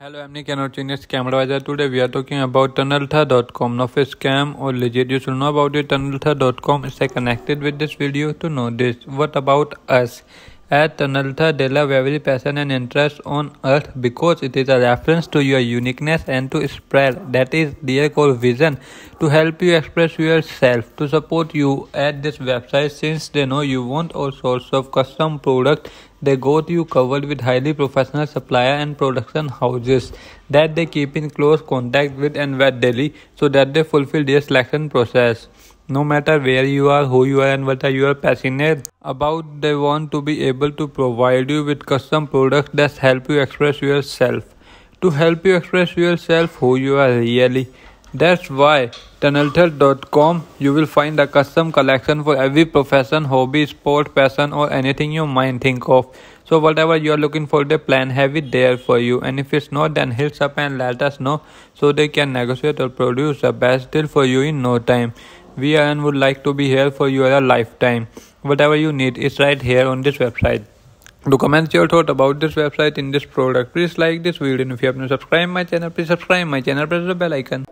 Hello M knee can चीनियस camera wiser today we are talking about tunnel that dot com no fees cam or legit you सुनो about you tunnel that dot com इससे connected with this video to know this what about us At they love every passion and interest on earth because it is a reference to your uniqueness and to spread. That is their core vision to help you express yourself to support you at this website since they know you want all sorts of custom product they got you covered with highly professional supplier and production houses that they keep in close contact with and with daily so that they fulfill their selection process no matter where you are, who you are, and what are you are passionate about, they want to be able to provide you with custom products that help you express yourself. To help you express yourself who you are really. That's why Tunnelthat.com you will find a custom collection for every profession, hobby, sport, passion or anything you might think of. So whatever you are looking for, the plan have it there for you. And if it's not, then hit up and let us know so they can negotiate or produce the best deal for you in no time. We are and would like to be here for your lifetime. Whatever you need is right here on this website. To comment your thought about this website in this product, please like this video and if you have not subscribed my channel, please subscribe my channel, press the bell icon.